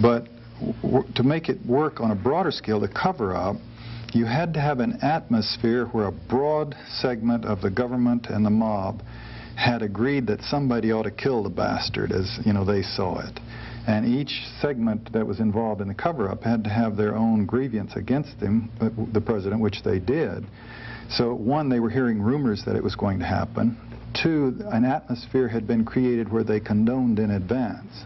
But to make it work on a broader scale, the cover-up, you had to have an atmosphere where a broad segment of the government and the mob had agreed that somebody ought to kill the bastard as you know they saw it. And each segment that was involved in the cover-up had to have their own grievance against him uh, the president which they did. So one they were hearing rumors that it was going to happen. Two an atmosphere had been created where they condoned in advance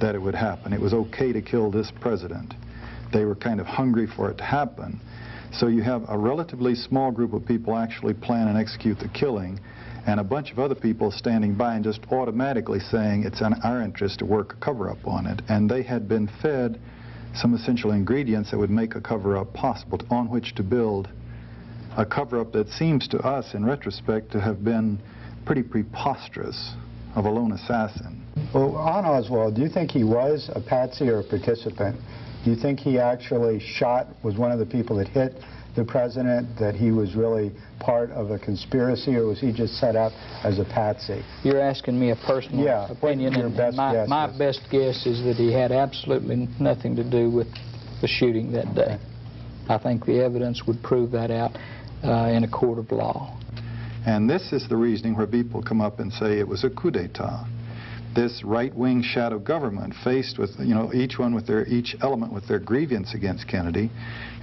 that it would happen it was okay to kill this president they were kind of hungry for it to happen so you have a relatively small group of people actually plan and execute the killing and a bunch of other people standing by and just automatically saying it's in our interest to work a cover-up on it. And they had been fed some essential ingredients that would make a cover-up possible on which to build a cover-up that seems to us, in retrospect, to have been pretty preposterous of a lone assassin. Well, on Oswald, do you think he was a patsy or a participant? Do you think he actually shot, was one of the people that hit the president that he was really part of a conspiracy, or was he just set up as a patsy? You're asking me a personal yeah, opinion, and best my, my best guess is that he had absolutely nothing to do with the shooting that day. I think the evidence would prove that out uh, in a court of law. And this is the reasoning where people come up and say it was a coup d'etat this right-wing shadow government faced with, you know, each one with their, each element with their grievance against Kennedy,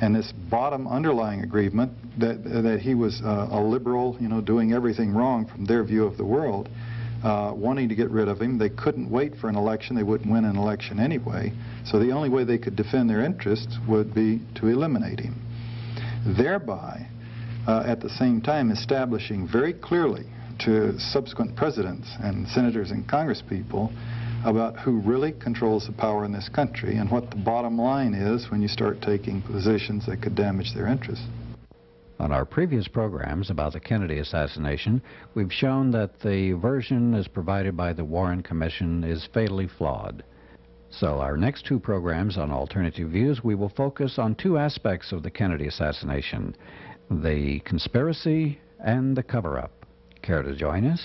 and this bottom underlying agreement that, that he was uh, a liberal, you know, doing everything wrong from their view of the world, uh, wanting to get rid of him. They couldn't wait for an election. They wouldn't win an election anyway. So the only way they could defend their interests would be to eliminate him. Thereby, uh, at the same time, establishing very clearly to subsequent presidents and senators and congresspeople about who really controls the power in this country and what the bottom line is when you start taking positions that could damage their interests. On our previous programs about the Kennedy assassination, we've shown that the version as provided by the Warren Commission is fatally flawed. So our next two programs on alternative views, we will focus on two aspects of the Kennedy assassination, the conspiracy and the cover-up. Care to join us?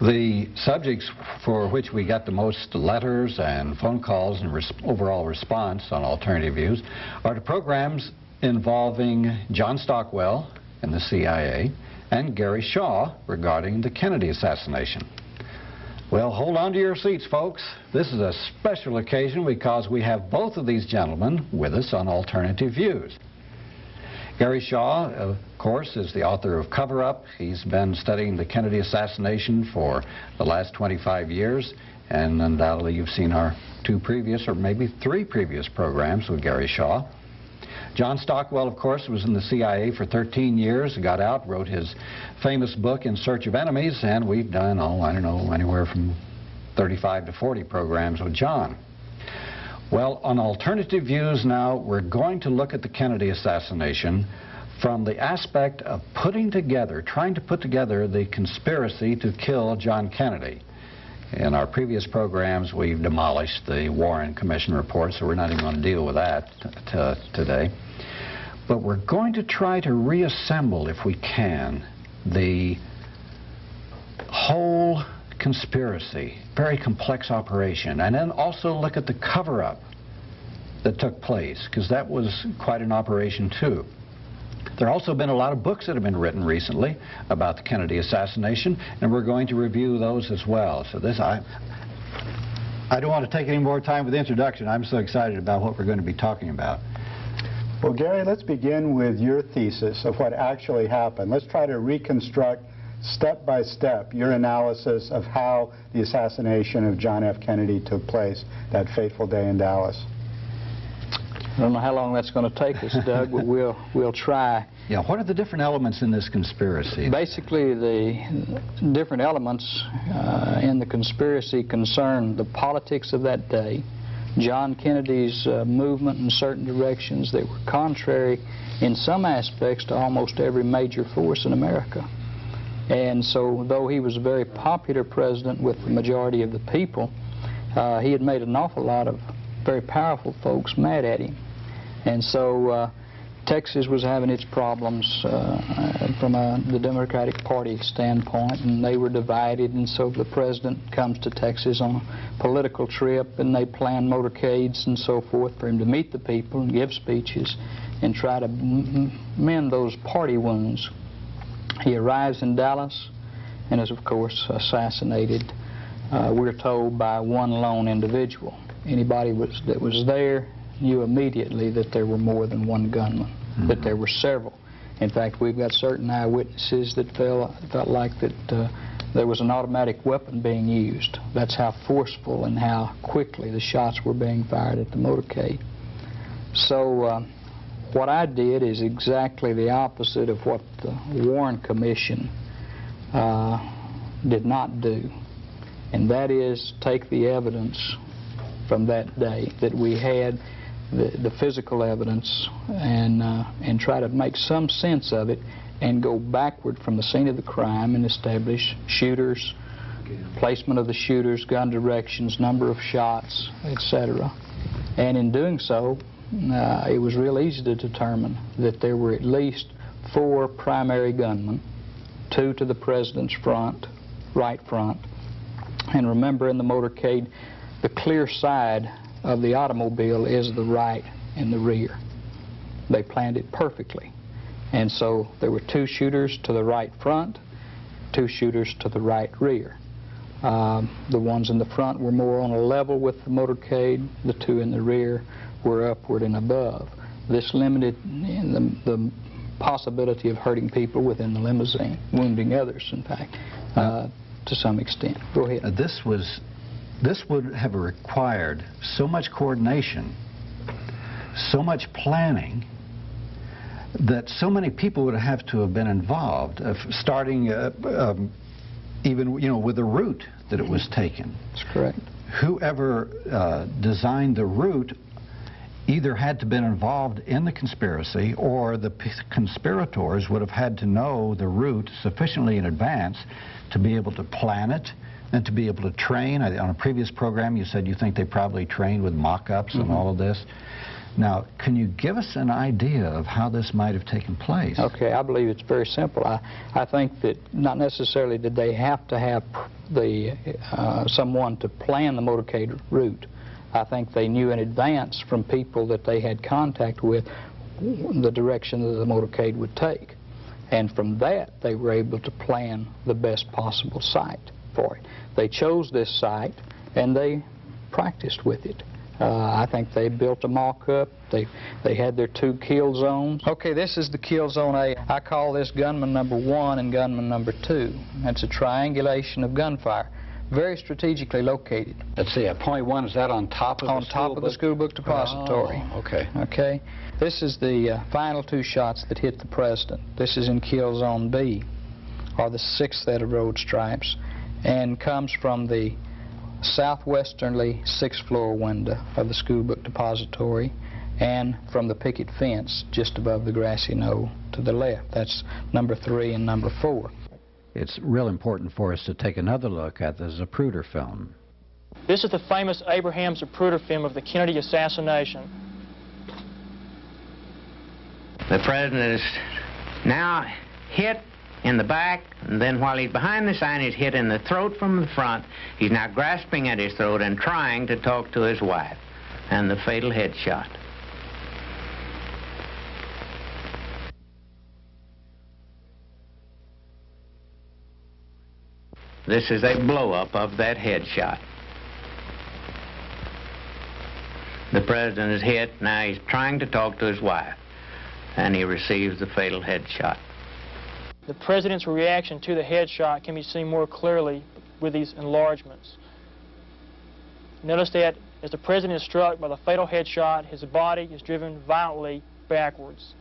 The subjects for which we got the most letters and phone calls and res overall response on alternative views are the programs involving John Stockwell and the CIA and Gary Shaw regarding the Kennedy assassination. Well, hold on to your seats, folks. This is a special occasion because we have both of these gentlemen with us on Alternative Views. Gary Shaw, of course, is the author of Cover Up. He's been studying the Kennedy assassination for the last 25 years, and undoubtedly you've seen our two previous, or maybe three previous programs with Gary Shaw. John Stockwell, of course, was in the CIA for 13 years, got out, wrote his famous book, In Search of Enemies, and we've done, oh, I don't know, anywhere from 35 to 40 programs with John. Well, on alternative views now, we're going to look at the Kennedy assassination from the aspect of putting together, trying to put together the conspiracy to kill John Kennedy. In our previous programs, we've demolished the Warren Commission report, so we're not even going to deal with that today. But we're going to try to reassemble, if we can, the whole conspiracy, very complex operation, and then also look at the cover-up that took place, because that was quite an operation too. There have also been a lot of books that have been written recently about the Kennedy assassination, and we're going to review those as well. So this, I, I don't want to take any more time with the introduction. I'm so excited about what we're going to be talking about. Well, Gary, let's begin with your thesis of what actually happened. Let's try to reconstruct step by step your analysis of how the assassination of John F. Kennedy took place that fateful day in Dallas. I don't know how long that's going to take us, Doug, but we'll, we'll try. Yeah, what are the different elements in this conspiracy? Basically, the different elements uh, in the conspiracy concern the politics of that day, John Kennedy's uh, movement in certain directions that were contrary in some aspects to almost every major force in America. And so, though he was a very popular president with the majority of the people, uh, he had made an awful lot of very powerful folks mad at him. And so uh, Texas was having its problems uh, from a, the Democratic Party standpoint, and they were divided. And so the president comes to Texas on a political trip, and they plan motorcades and so forth for him to meet the people and give speeches and try to mend those party wounds. He arrives in Dallas and is, of course, assassinated, uh, we're told, by one lone individual. Anybody was, that was there knew immediately that there were more than one gunman, mm -hmm. that there were several. In fact, we've got certain eyewitnesses that felt, felt like that uh, there was an automatic weapon being used. That's how forceful and how quickly the shots were being fired at the motorcade. So uh, what I did is exactly the opposite of what the Warren Commission uh, did not do, and that is take the evidence from that day that we had the, the physical evidence and, uh, and try to make some sense of it and go backward from the scene of the crime and establish shooters, placement of the shooters, gun directions, number of shots, etc. And in doing so, uh, it was real easy to determine that there were at least four primary gunmen, two to the president's front, right front. And remember in the motorcade, the clear side of the automobile is the right and the rear. They planned it perfectly. And so there were two shooters to the right front, two shooters to the right rear. Um, the ones in the front were more on a level with the motorcade. The two in the rear were upward and above. This limited the, the possibility of hurting people within the limousine, wounding others, in fact, uh, to some extent. Go ahead. Uh, this was this would have required so much coordination, so much planning, that so many people would have to have been involved, of starting uh, um, even you know with the route that it was taken. That's correct. Whoever uh, designed the route either had to been involved in the conspiracy or the conspirators would have had to know the route sufficiently in advance to be able to plan it, and to be able to train. On a previous program, you said you think they probably trained with mock-ups mm -hmm. and mm-hmm. all of this. Now, can you give us an idea of how this might have taken place? Okay, I believe it's very simple. I, I think that not necessarily did they have to have the uh, someone to plan the motorcade route. I think they knew in advance from people that they had contact with the direction that the motorcade would take. And from that, they were able to plan the best possible site for it. They chose this site and they practiced with it. Uh, I think they built a mock-up. They, they had their two kill zones. Okay, this is the kill zone A. I call this gunman number one and gunman number two. That's a triangulation of gunfire. Very strategically located. Let's see, at point one, is that on top of the on the top of the school book depository. Oh, okay. Okay. This is the uh, final two shots that hit the president. This is in kill zone B, or the sixth set of road stripes and comes from the southwesternly sixth floor window of the school book depository and from the picket fence just above the grassy knoll to the left. That's number three and number four. It's real important for us to take another look at the Zapruder film. This is the famous Abraham Zapruder film of the Kennedy assassination. The president is now hit in the back, and then while he's behind the sign, he's hit in the throat from the front. He's now grasping at his throat and trying to talk to his wife, and the fatal headshot. This is a blow-up of that headshot. The president is hit. Now he's trying to talk to his wife, and he receives the fatal headshot. The president's reaction to the headshot can be seen more clearly with these enlargements. Notice that as the president is struck by the fatal headshot, his body is driven violently backwards.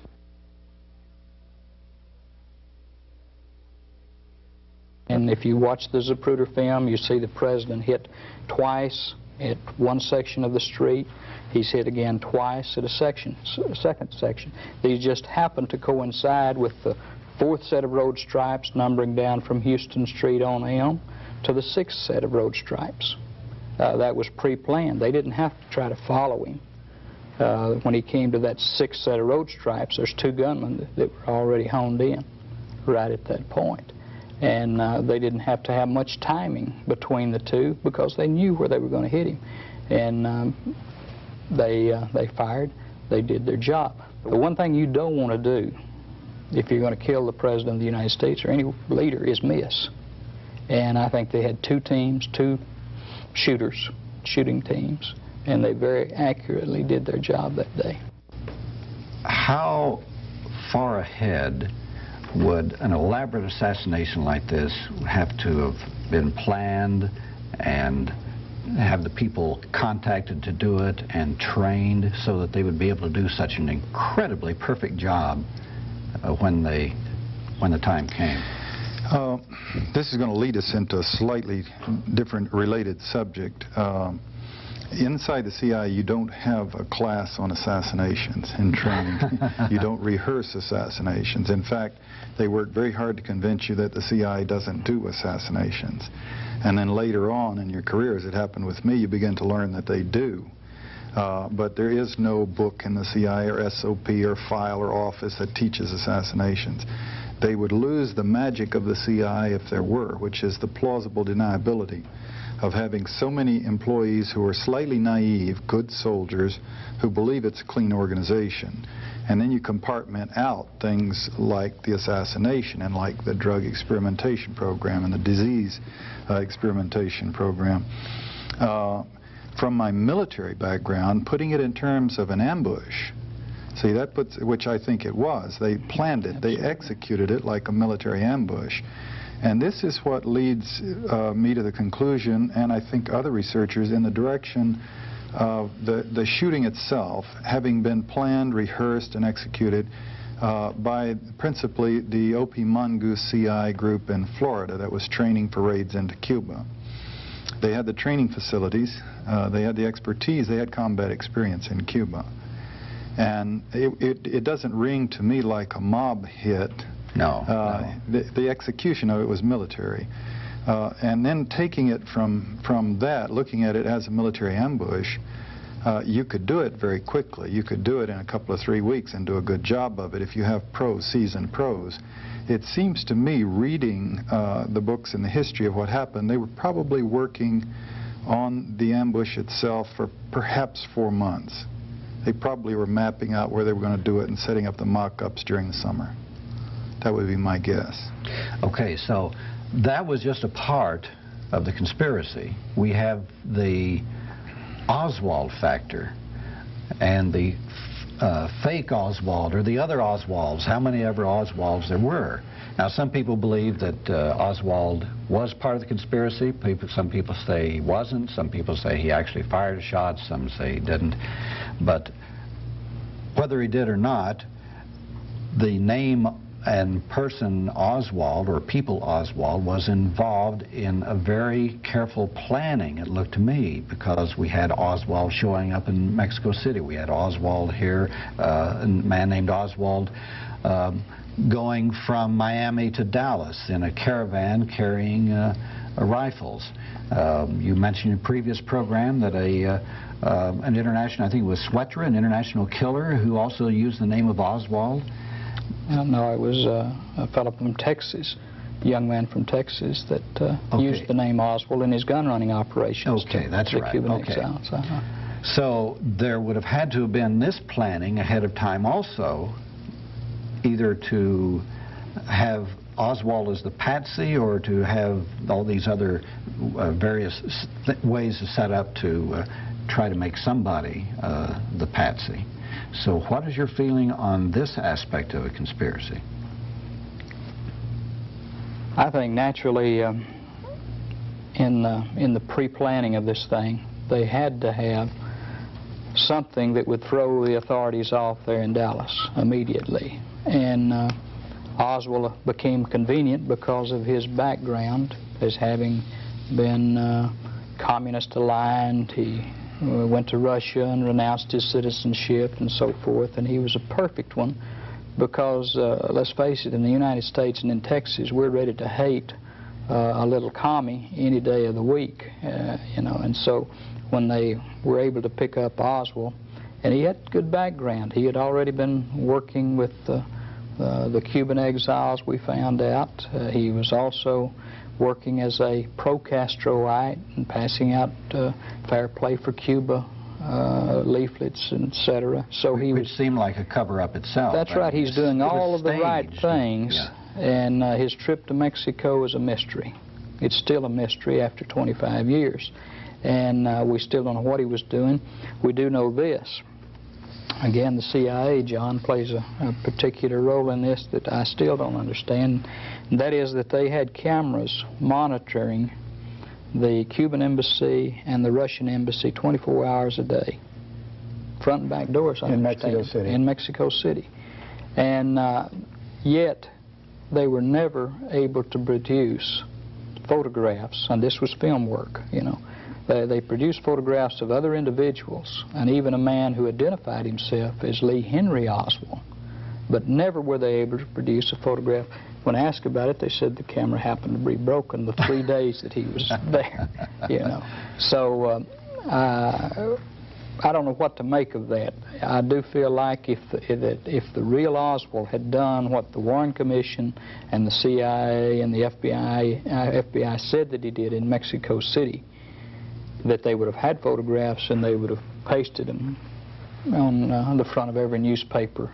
And if you watch the Zapruder film, you see the president hit twice at one section of the street. He's hit again twice at a section, a second section. These just happen to coincide with the fourth set of road stripes numbering down from Houston Street on Elm to the sixth set of road stripes. Uh, that was pre-planned. They didn't have to try to follow him. Uh, when he came to that sixth set of road stripes, there's two gunmen that, that were already honed in right at that point. And uh, they didn't have to have much timing between the two because they knew where they were going to hit him. And um, they, uh, they fired. They did their job. The one thing you don't want to do if you're going to kill the President of the United States or any leader is miss. And I think they had two teams, two shooters, shooting teams, and they very accurately did their job that day. How far ahead would an elaborate assassination like this have to have been planned and have the people contacted to do it and trained so that they would be able to do such an incredibly perfect job uh, when they when the time came? Uh, this is going to lead us into a slightly different related subject. Um, inside the CIA, you don't have a class on assassinations in training. you don't rehearse assassinations. In fact, they work very hard to convince you that the CIA doesn't do assassinations. And then later on in your career, as it happened with me, you begin to learn that they do. Uh, but there is no book in the CIA or SOP or file or office that teaches assassinations. They would lose the magic of the CIA if there were, which is the plausible deniability of having so many employees who are slightly naive, good soldiers, who believe it's a clean organization. And then you compartment out things like the assassination and like the drug experimentation program and the disease uh, experimentation program. Uh, from my military background, putting it in terms of an ambush, see, that puts, which I think it was. They planned it. They executed it like a military ambush. And this is what leads uh, me to the conclusion, and I think other researchers, in the direction of the, the shooting itself having been planned, rehearsed, and executed uh, by principally the O.P. Mongoose CI group in Florida that was training for raids into Cuba. They had the training facilities, uh, they had the expertise, they had combat experience in Cuba. And it, it, it doesn't ring to me like a mob hit. No. Uh, no. The, the execution of it was military. Uh, and then taking it from, from that, looking at it as a military ambush, uh, you could do it very quickly. You could do it in a couple of three weeks and do a good job of it if you have pros, seasoned pros. It seems to me, reading uh, the books and the history of what happened, they were probably working on the ambush itself for perhaps four months. They probably were mapping out where they were going to do it and setting up the mock-ups during the summer. That would be my guess. Okay, so that was just a part of the conspiracy. We have the Oswald factor and the uh, fake Oswald or the other Oswalds, how many ever Oswalds there were. Now, some people believe that uh, Oswald was part of the conspiracy. People, some people say he wasn't. Some people say he actually fired a shot. Some say he didn't. But whether he did or not, the name and person Oswald, or people Oswald, was involved in a very careful planning, it looked to me, because we had Oswald showing up in Mexico City. We had Oswald here, uh, a man named Oswald, um, going from Miami to Dallas in a caravan carrying uh, rifles. Um, you mentioned in a previous program that a uh, uh, an international, I think it was Souetre, an international killer who also used the name of Oswald. No, it was uh, a fellow from Texas, a young man from Texas that uh, Okay. used the name Oswald in his gun running operations. Okay, that's right. Cuban Okay. exiles. Uh-huh. So there would have had to have been this planning ahead of time also, either to have Oswald as the patsy or to have all these other uh, various th- ways set up to uh, try to make somebody uh, the patsy. So what is your feeling on this aspect of a conspiracy? I think naturally, um, in the, in the pre-planning of this thing, they had to have something that would throw the authorities off there in Dallas immediately. And uh, Oswald became convenient because of his background as having been uh, communist aligned. He went to Russia and renounced his citizenship and so forth, and he was a perfect one because, uh, let's face it, in the United States and in Texas, we're ready to hate uh, a little commie any day of the week, uh, you know, and so when they were able to pick up Oswald, and he had good background. He had already been working with uh, uh, the Cuban exiles, we found out. Uh, he was also working as a pro-Castroite and passing out uh, fair play for Cuba uh, leaflets, etc. So he would seem like a cover-up itself. that's right. He's doing all of the right things, Yeah. and uh, his trip to Mexico is a mystery. It's still a mystery after 25 years, and uh, we still don't know what he was doing. We do know this. Again, the CIA, John, plays a, a particular role in this that I still don't understand. And that is that they had cameras monitoring the Cuban embassy and the Russian embassy 24 hours a day, front and back doors. I In Mexico City. In Mexico City, and uh, yet they were never able to produce photographs, and this was film work, you know. They, they produced photographs of other individuals, and even a man who identified himself as Lee Henry Oswald, but never were they able to produce a photograph. When asked about it, they said the camera happened to be broken the three days that he was there, you know. So uh, uh, I don't know what to make of that. I do feel like if the, if the real Oswald had done what the Warren Commission and the CIA and the FBI uh, FBI said that he did in Mexico City, that they would have had photographs and they would have pasted them on uh, the front of every newspaper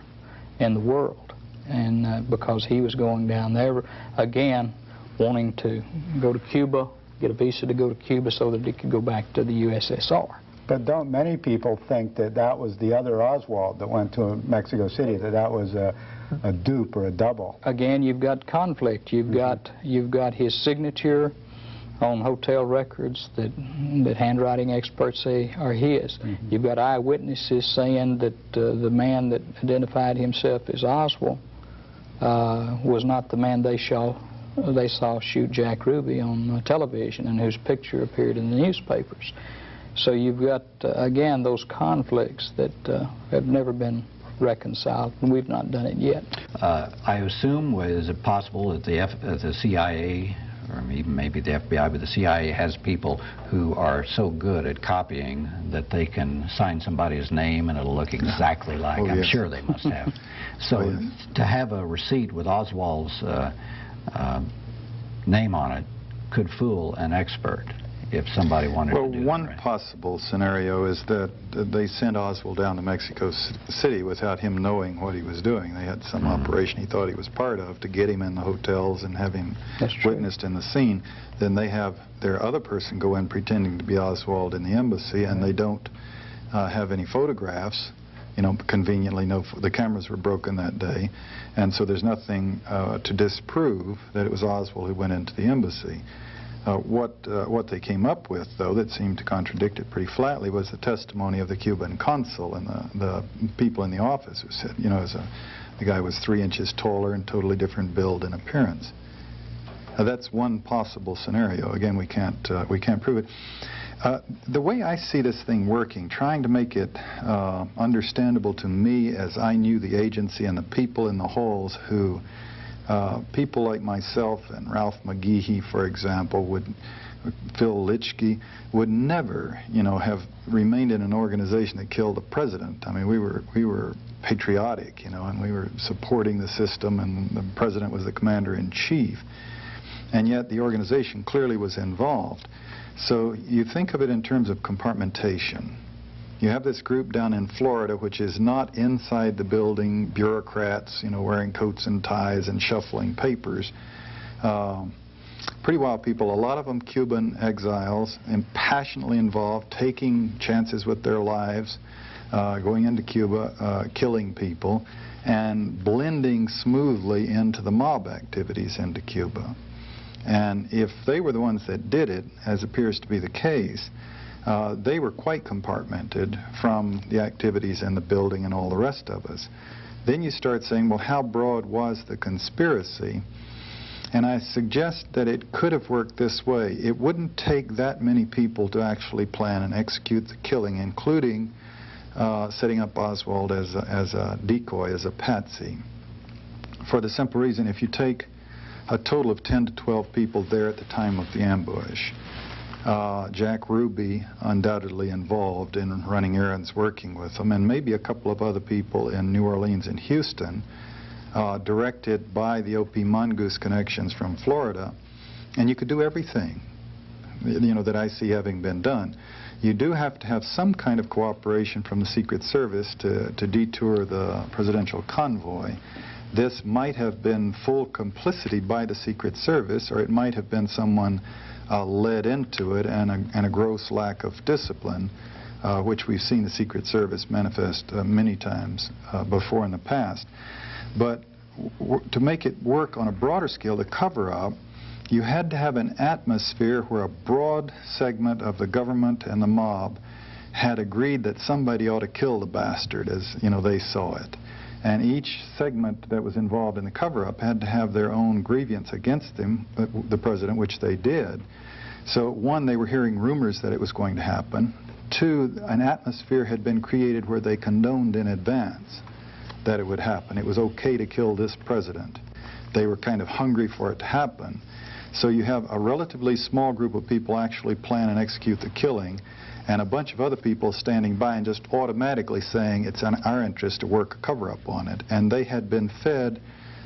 in the world. And uh, because he was going down there again, wanting to go to Cuba, get a visa to go to Cuba so that he could go back to the USSR. But don't many people think that that was the other Oswald that went to Mexico City, that that was a, a dupe or a double? again, you've got conflict. You've got you've got his signature on hotel records that that handwriting experts say are his. You've got eyewitnesses saying that uh, the man that identified himself as Oswald uh, was not the man they saw they saw shoot Jack Ruby on uh, television and whose picture appeared in the newspapers. So you've got uh, again those conflicts that uh, have never been reconciled, and we've not done it yet. Uh, I assume, was it possible that the, F, uh, the CIA, or even maybe the FBI, but the CIA has people who are so good at copying that they can sign somebody's name and it'll look exactly like. Oh, I'm yes. sure they must have. So Oh, yes. to have a receipt with Oswald's uh, uh, name on it could fool an expert if somebody wanted Well, to do that, one right? possible scenario is that they sent Oswald down to Mexico City without him knowing what he was doing. They had some Hmm. operation he thought he was part of to get him in the hotels and have him witnessed in the scene. Then they have their other person go in pretending to be Oswald in the embassy, and they don't uh, have any photographs. You know, conveniently, no, the cameras were broken that day, and so there's nothing uh, to disprove that it was Oswald who went into the embassy. Uh, what uh, what they came up with, though, that seemed to contradict it pretty flatly, was the testimony of the Cuban consul and the, the people in the office who said, you know, as a, the guy was three inches taller and totally different build and appearance. Uh, that's one possible scenario. Again, we can't uh, we can't prove it. Uh, the way I see this thing working, trying to make it uh, understandable to me as I knew the agency and the people in the halls who, uh, people like myself and Ralph McGehee, for example, would, Phil Litchke, would never, you know, have remained in an organization that killed the president. I mean, we were, we were patriotic, you know, and we were supporting the system, and the president was the commander-in-chief. And yet the organization clearly was involved. So you think of it in terms of compartmentation. You have this group down in Florida, which is not inside the building, bureaucrats, you know, wearing coats and ties and shuffling papers. Um, pretty wild people, a lot of them Cuban exiles, and passionately involved, taking chances with their lives, uh, going into Cuba, uh, killing people, and blending smoothly into the mob activities into Cuba. And if they were the ones that did it, as appears to be the case, uh, they were quite compartmented from the activities in the building and all the rest of us. Then you start saying, well, how broad was the conspiracy? And I suggest that it could have worked this way. It wouldn't take that many people to actually plan and execute the killing, including uh, setting up Oswald as a, as a decoy, as a patsy. For the simple reason, if you take a total of 10 to 12 people there at the time of the ambush, uh, Jack Ruby undoubtedly involved in running errands working with them, and maybe a couple of other people in New Orleans and Houston, uh, directed by the O.P. Mongoose connections from Florida. And you could do everything, you know, that I see having been done. You do have to have some kind of cooperation from the Secret Service to, to detour the presidential convoy. This might have been full complicity by the Secret Service, or it might have been someone uh, led into it and a, and a gross lack of discipline, uh, which we've seen the Secret Service manifest uh, many times uh, before in the past. But to make it work on a broader scale, the cover-up, you had to have an atmosphere where a broad segment of the government and the mob had agreed that somebody ought to kill the bastard as you know they saw it and each segment that was involved in the cover-up had to have their own grievance against him, the president, which they did. So one, they were hearing rumors that it was going to happen. Two, an atmosphere had been created where they condoned in advance that it would happen. It was okay to kill this president. They were kind of hungry for it to happen. So you have a relatively small group of people actually plan and execute the killing, and a bunch of other people standing by and just automatically saying it's in our interest to work a cover-up on it. And they had been fed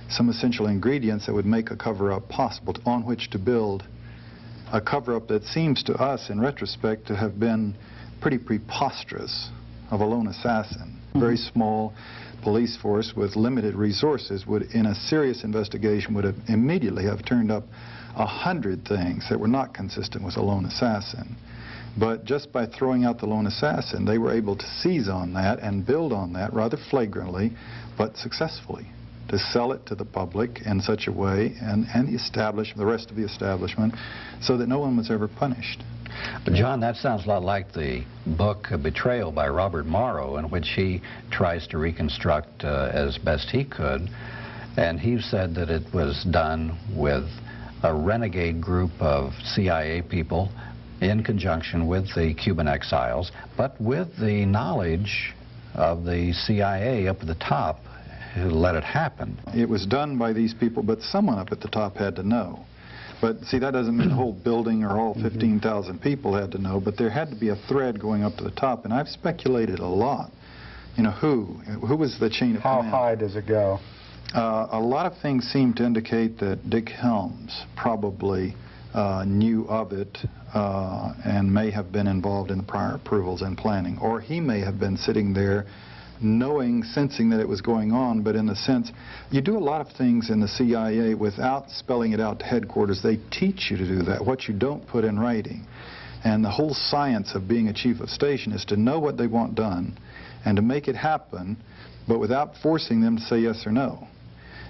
some essential ingredients that would make a cover-up possible on which to build a cover-up that seems to us, in retrospect, to have been pretty preposterous of a lone assassin. Mm -hmm. Very small police force with limited resources would, in a serious investigation, would have immediately have turned up a hundred things that were not consistent with a lone assassin. But just by throwing out the lone assassin, they were able to seize on that and build on that rather flagrantly, but successfully, to sell it to the public in such a way and, and the the rest of the establishment, so that no one was ever punished. But John, that sounds a lot like the book Betrayal by Robert Morrow, in which he tries to reconstruct uh, as best he could. And he said that it was done with a renegade group of CIA people in conjunction with the Cuban exiles, but with the knowledge of the CIA up at the top who let it happen. It was done by these people, but someone up at the top had to know. But see, that doesn't mean the whole building or all 15,000 people had to know, but there had to be a thread going up to the top, and I've speculated a lot. You know, who? Who was the chain of How command? high does it go? Uh, a lot of things seem to indicate that Dick Helms probably uh, knew of it uh, and may have been involved in the prior approvals and planning. Or he may have been sitting there knowing, sensing that it was going on, but in the sense, you do a lot of things in the CIA without spelling it out to headquarters. They teach you to do that, what you don't put in writing. And the whole science of being a chief of station is to know what they want done and to make it happen, but without forcing them to say yes or no.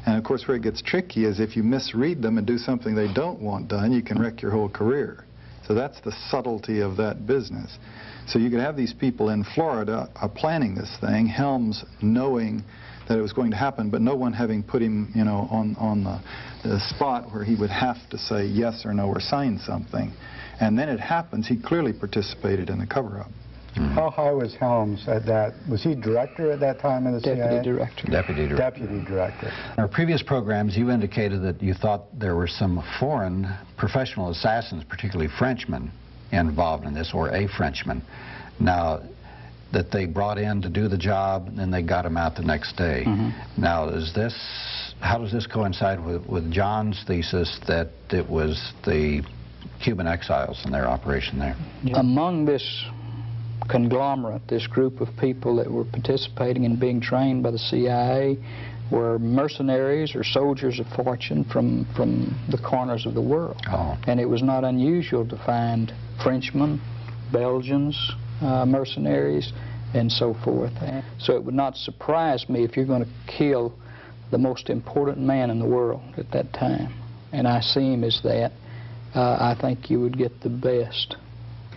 And of course, where it gets tricky is if you misread them and do something they don't want done, you can wreck your whole career. So that's the subtlety of that business. So you could have these people in Florida uh, planning this thing, Helms knowing that it was going to happen, but no one having put him, you know, on, on the, the spot where he would have to say yes or no or sign something. And then it happens, he clearly participated in the cover-up. Mm. How high was Helms at that? Was he director at that time of the Deputy CIA? Director. Deputy Director. Deputy Director. In our previous programs, you indicated that you thought there were some foreign professional assassins, particularly Frenchmen, involved in this, or a Frenchman. Now, that they brought in to do the job, and then they got him out the next day. Mm -hmm. Now, is this, how does this coincide with, with John's thesis that it was the Cuban exiles and their operation there? Among this conglomerate, this group of people that were participating and being trained by the CIA were mercenaries or soldiers of fortune from, from the corners of the world. Oh. And it was not unusual to find Frenchmen, Belgians, uh, mercenaries, and so forth. So it would not surprise me if you're going to kill the most important man in the world at that time, and I see him as that, uh, I think you would get the best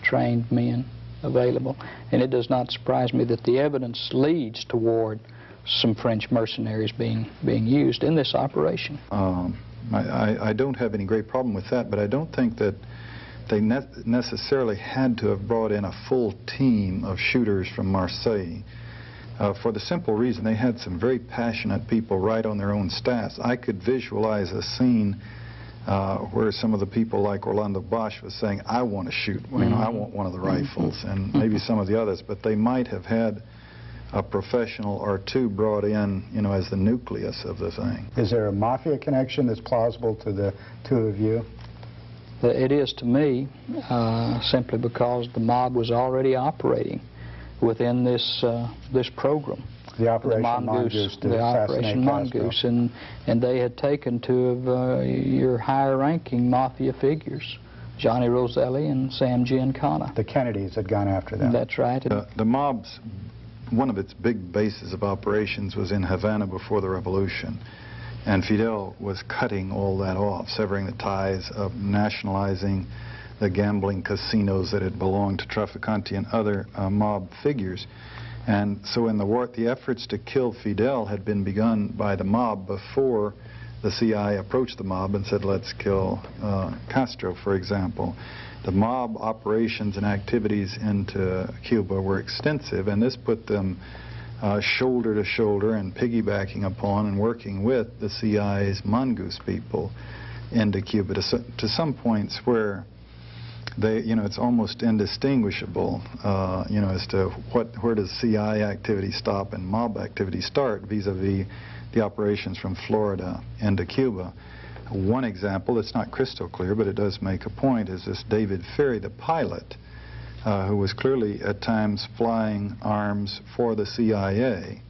trained men available. And it does not surprise me that the evidence leads toward some French mercenaries being, being used in this operation. Um, I, I, don't have any great problem with that, but I don't think that they ne necessarily had to have brought in a full team of shooters from Marseille. Uh, for the simple reason they had some very passionate people right on their own staffs. I could visualize a scene uh, where some of the people like Orlando Bosch was saying, I want to shoot, you know, I want one of the rifles, and maybe some of the others, but they might have had a professional or two brought in, you know, as the nucleus of the thing. Is there a mafia connection that's plausible to the two of you? It is to me uh, simply because the mob was already operating within this uh, this program. The Operation Mongoose, to the assassinate Operation Castro. Mongoose, and and they had taken two of uh, your higher-ranking mafia figures, Johnny Roselli and Sam Giancana. The Kennedys had gone after them. That's right. The, the mob's, one of its big bases of operations was in Havana before the revolution. And Fidel was cutting all that off, severing the ties of nationalizing the gambling casinos that had belonged to Traficante and other uh, mob figures. And so in the war, the efforts to kill Fidel had been begun by the mob before the CIA approached the mob and said, let's kill uh, Castro, for example. The mob operations and activities into Cuba were extensive, and this put them uh, shoulder to shoulder and piggybacking upon and working with the CIA's mongoose people into Cuba to, to some points where they, you know, it's almost indistinguishable, uh, you know, as to what, where does CIA activity stop and mob activity start vis-a-vis the operations from Florida into Cuba. One example it's not crystal clear, but it does make a point, is this David Ferrie, the pilot, uh, who was clearly at times flying arms for the CIA.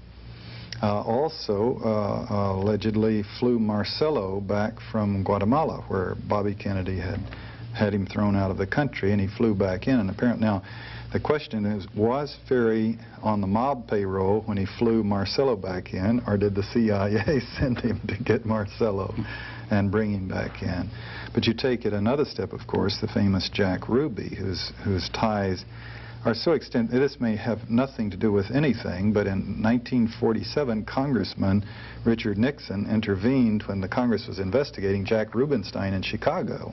Uh, also, uh, uh, allegedly flew Marcello back from Guatemala, where Bobby Kennedy had had him thrown out of the country, and he flew back in. And apparently, now the question is, was Ferrie on the mob payroll when he flew Marcello back in, or did the CIA send him to get Marcello and bring him back in? But you take it another step, of course, the famous Jack Ruby, whose whose ties are so extent this may have nothing to do with anything, but in 1947, Congressman Richard Nixon intervened when the Congress was investigating Jack Rubenstein in Chicago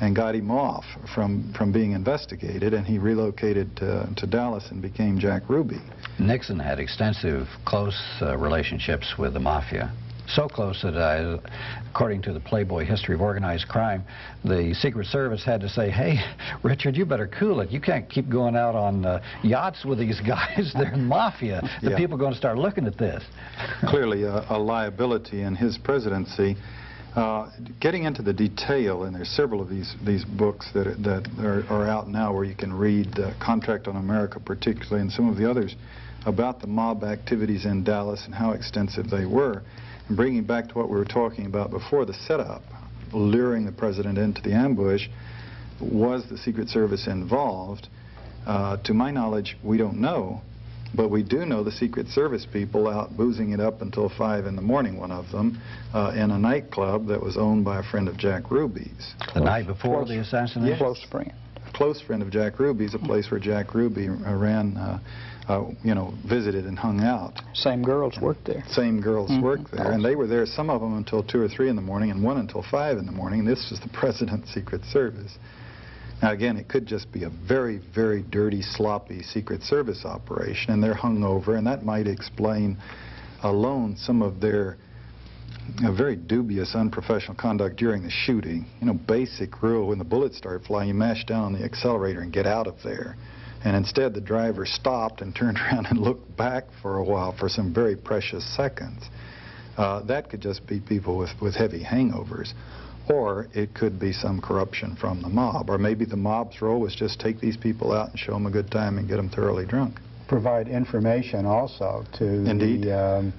and got him off from, from being investigated, and he relocated to, to Dallas and became Jack Ruby. Nixon had extensive close uh, relationships with the mafia. So close that, uh, according to the Playboy History of Organized Crime, the Secret Service had to say, hey, Richard, you better cool it. You can't keep going out on uh, yachts with these guys. They're mafia. The Yeah. people are going to start looking at this. clearly a, a liability in his presidency. Uh, getting into the detail, and there's several of these these books that are, that are, are out now where you can read uh, Contract on America, particularly, and some of the others about the mob activities in Dallas and how extensive they were. And bringing back to what we were talking about before, the setup, luring the president into the ambush, was the Secret Service involved? Uh, to my knowledge, we don't know. But we do know the Secret Service people out boozing it up until 5 in the morning, one of them, uh, in a nightclub that was owned by a friend of Jack Ruby's. The night before the assassination? Yes. Close friend. A close friend of Jack Ruby's, a place where Jack Ruby uh, ran, uh, uh, you know, visited and hung out. Same girls worked there. Same girls Mhm. worked there, and they were there, some of them until 2 or 3 in the morning, and one until 5 in the morning, and this was the President's Secret Service. Now, again, it could just be a very, very dirty, sloppy Secret Service operation, and they're hung over, and that might explain alone some of their uh, very dubious, unprofessional conduct during the shooting. You know, basic rule, when the bullets start flying, you mash down on the accelerator and get out of there. And instead, the driver stopped and turned around and looked back for a while for some very precious seconds. Uh, that could just be people with, with heavy hangovers. or it could be some corruption from the mob, or maybe the mob's role was just take these people out and show them a good time and get them thoroughly drunk. Provide information also to Indeed. the um,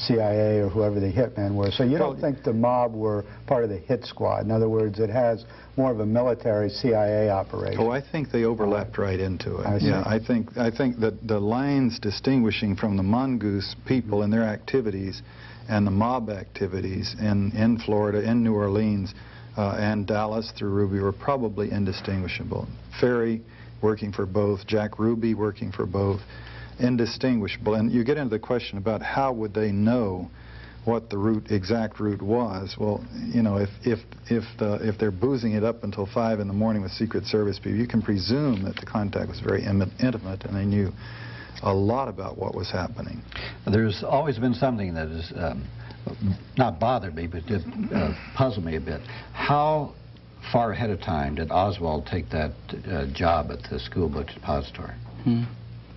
CIA or whoever the hitmen were. So you don't think the mob were part of the hit squad? In other words, it has more of a military CIA operation. Oh, I think they overlapped right into it. I see. Yeah, I think I think that the lines distinguishing from the mongoose people and their activities and the mob activities in in Florida, in New Orleans, uh, and Dallas through Ruby were probably indistinguishable. Ferrie working for both, Jack Ruby working for both, indistinguishable. And you get into the question about how would they know what the route, exact route was. Well, you know, if if if the, if they're boozing it up until five in the morning with Secret Service people, you can presume that the contact was very intimate and they knew a lot about what was happening. There's always been something that has um, not bothered me, but did uh, puzzle me a bit. How far ahead of time did Oswald take that uh, job at the school book depository? Hmm.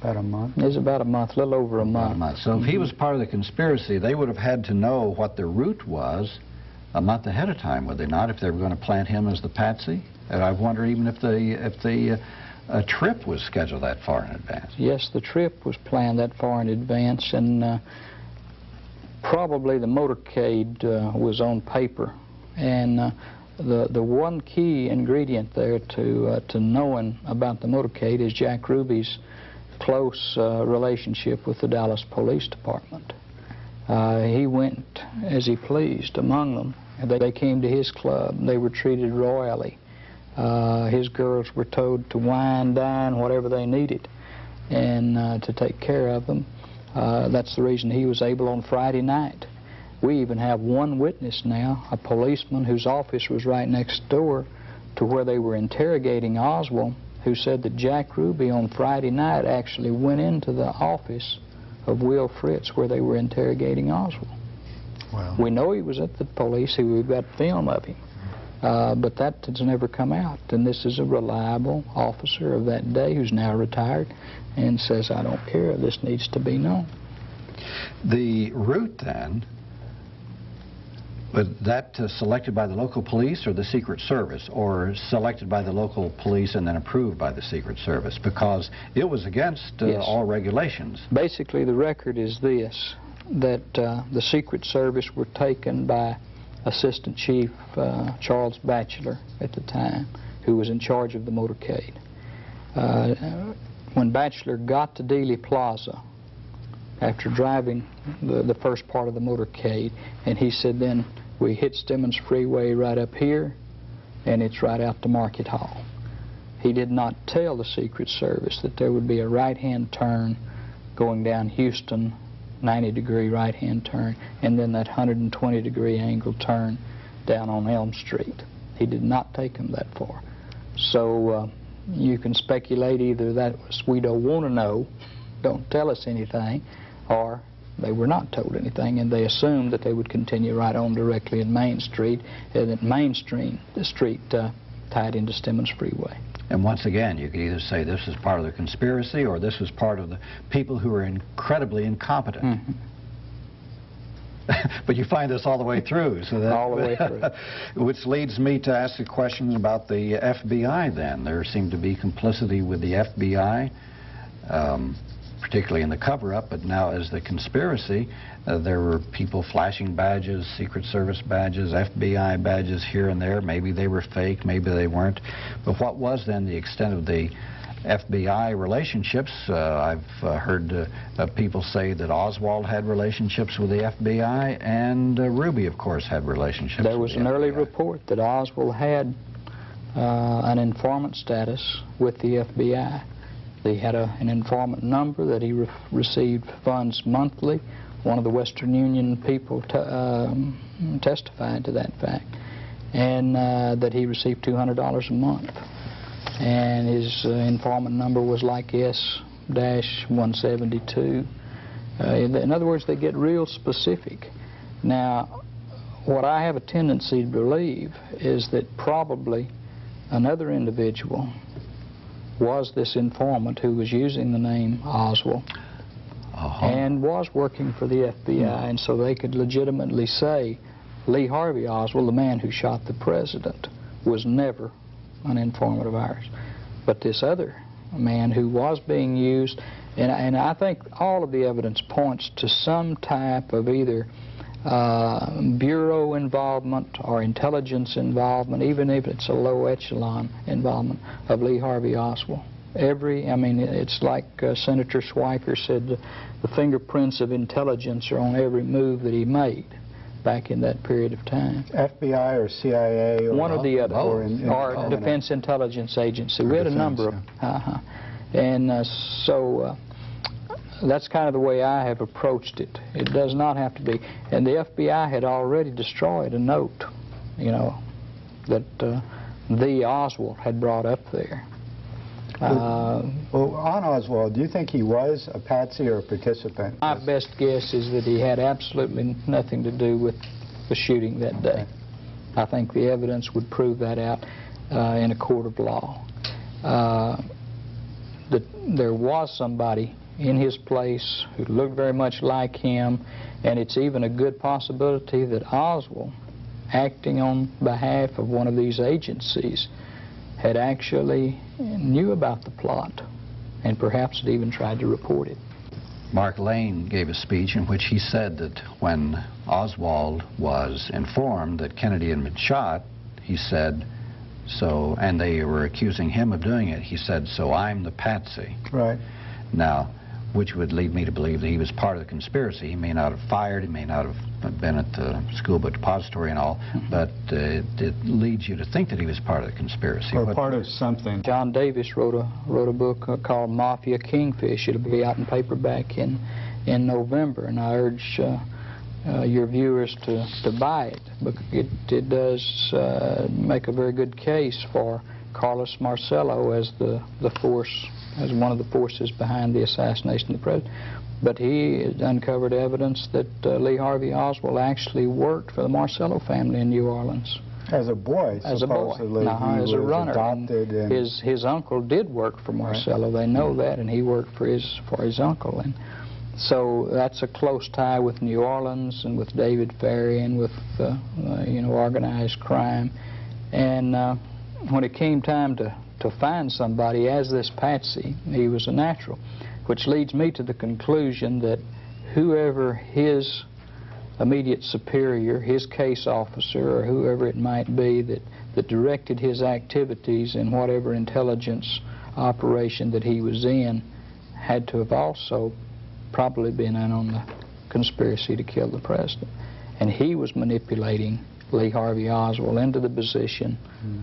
About a month. It was about a month, a little over a month. a month. So if he was part of the conspiracy, they would have had to know what the route was a month ahead of time, would they not, if they were going to plant him as the patsy? And I wonder even if the if the uh, uh, trip was scheduled that far in advance. Yes, the trip was planned that far in advance, and uh, probably the motorcade uh, was on paper. And uh, the the one key ingredient there to uh, to knowing about the motorcade is Jack Ruby's close uh, relationship with the Dallas Police Department. Uh, he went as he pleased among them. They, they came to his club. They were treated royally. Uh, his girls were told to wine, dine, whatever they needed, and uh, to take care of them. Uh, that's the reason he was able on Friday night. We even have one witness now, a policeman whose office was right next door to where they were interrogating Oswald, who said that Jack Ruby on Friday night actually went into the office of Will Fritz where they were interrogating Oswald. Wow. We know he was at the police. We've got film of him. Uh, but that has never come out. And this is a reliable officer of that day who's now retired and says, I don't care. This needs to be known. The route then, was that uh, selected by the local police or the Secret Service, or selected by the local police and then approved by the Secret Service? Because it was against uh, Yes. all regulations. Basically, the record is this, that uh, the Secret Service were taken by Assistant Chief uh, Charles Batchelor at the time, who was in charge of the motorcade. Uh, when Batchelor got to Dealey Plaza, after driving the, the first part of the motorcade, and he said then, we hit Stemmons Freeway right up here, and it's right out to Market Hall. He did not tell the Secret Service that there would be a right-hand turn going down Houston, 90-degree right-hand turn, and then that 120-degree angle turn down on Elm Street. He did not take them that far. So uh, you can speculate either that was we don't want to know, don't tell us anything, or they were not told anything, and they assumed that they would continue right on directly in Main Street, and that Main Street, the street uh, tied into Stemmons Freeway. And once again, you could either say this is part of the conspiracy or this was part of the people who are incredibly incompetent. Mhm. but you find this all the way through. So that, All the way through. Which leads me to ask a question about the FBI then. There seemed to be complicity with the FBI, um, particularly in the cover-up, but now as the conspiracy, uh, there were people flashing badges, Secret Service badges, FBI badges here and there. Maybe they were fake, maybe they weren't. But what was then the extent of the FBI relationships. Uh, I've uh, heard uh, uh, people say that Oswald had relationships with the FBI, and uh, Ruby, of course, had relationships There was the an early report that Oswald had uh, an informant status with the FBI. They had a, an informant number that he re- received funds monthly. One of the Western Union people um, testified to that fact, and uh, that he received $200 a month. And his uh, informant number was like S-172. Uh, in other words, they get real specific. Now, what I have a tendency to believe is that probably another individual was this informant who was using the name Oswald Uh-huh. and was working for the FBI, and so they could legitimately say Lee Harvey Oswald, the man who shot the president, was never an informant of ours. But this other man who was being used, and, and I think all of the evidence points to some type of either uh, bureau involvement or intelligence involvement, even if it's a low echelon involvement of Lee Harvey Oswald. Every, I mean, it's like uh, Senator Schweiker said, the, the fingerprints of intelligence are on every move that he made back in that period of time. FBI or CIA or One or the other, or, in, in- or Defense Intelligence Agency. We had a defense, number of, uh-huh. And uh, so uh, that's kind of the way I have approached it. It does not have to be. And the FBI had already destroyed a note, you know, that uh, the Oswald had brought up there. Uh, Well, on Oswald, do you think he was a patsy or a participant? my best guess is that he had absolutely nothing to do with the shooting that day. I think the evidence would prove that out uh, in a court of law. Uh, that there was somebody in his place who looked very much like him, and it's even a good possibility that Oswald, acting on behalf of one of these agencies, had actually knew about the plot and perhaps had even tried to report it. Mark Lane gave a speech in which he said that when Oswald was informed that Kennedy had been shot, he said, so, and they were accusing him of doing it, he said, so I'm the patsy. Right. Now, which would lead me to believe that he was part of the conspiracy. He may not have fired, he may not have been at the school book depository and all, but uh, it, it leads you to think that he was part of the conspiracy. Or What- part of something. John Davis wrote a wrote a book uh, called Mafia Kingfish. It'll be out in paperback in in November, and I urge uh, uh, your viewers to to buy it. Because it it does uh, make a very good case for Carlos Marcello as the the force as one of the forces behind the assassination of the president. But he uncovered evidence that uh, Lee Harvey Oswald actually worked for the Marcello family in New Orleans As a boy, as a boy, supposedly, he as a runner. adopted and his his uncle did work for Marcello. They know that, and he worked for his for his uncle, and so that's a close tie with New Orleans and with David Ferrie and with uh, uh, you know organized crime. And uh, when it came time to to find somebody as this Patsy, he was a natural, which leads me to the conclusion that whoever his immediate superior, his case officer, or whoever it might be that, that directed his activities in whatever intelligence operation that he was in, had to have also probably been in on the conspiracy to kill the president. And he was manipulating Lee Harvey Oswald into the position hmm.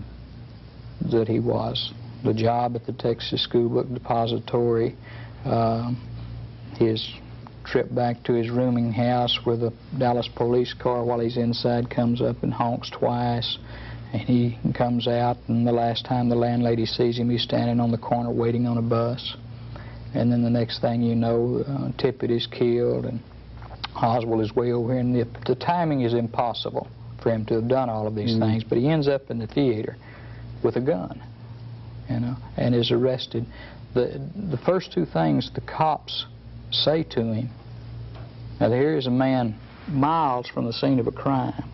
That he was. The job at the Texas School Book Depository, um, his trip back to his rooming house where the Dallas police car, while he's inside, comes up and honks twice. And he comes out, and the last time the landlady sees him, he's standing on the corner waiting on a bus. And then the next thing you know, uh, Tippit is killed, and Oswald is way over here. And the, the timing is impossible for him to have done all of these things, but he ends up in the theater with a gun, you know, and is arrested. The, the first two things the cops say to him, now here is a man miles from the scene of a crime.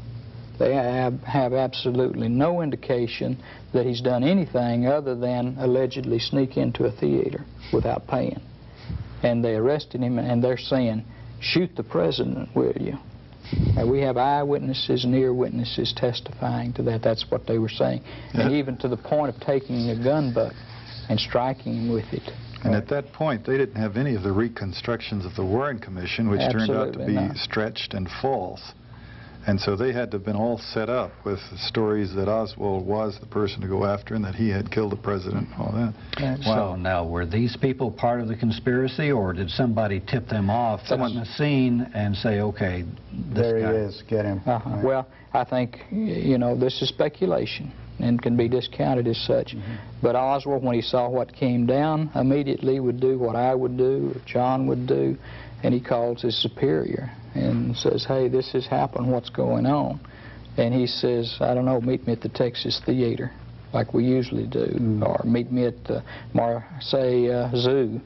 They have, have absolutely no indication that he's done anything other than allegedly sneak into a theater without paying. And they arrested him and they're saying, shoot the president, will you? And we have eyewitnesses and ear witnesses testifying to that. That's what they were saying. And even to the point of taking a gun butt and striking him with it. And at that point, they didn't have any of the reconstructions of the Warren Commission, which turned out to be not. stretched and false. And so they had to have been all set up with stories that Oswald was the person to go after and that he had killed the president and all that. So now, were these people part of the conspiracy, or did somebody tip them off on the scene and say, okay, this there guy... he is. Get him. Uh-huh. Right. Well, I think, you know, this is speculation and can be discounted as such. But Oswald, when he saw what came down, immediately would do what I would do, or John would do, and he calls his superior and says, hey, this has happened, what's going on? And he says, I don't know, meet me at the Texas Theater, like we usually do, or meet me at the Marsalis uh, Zoo,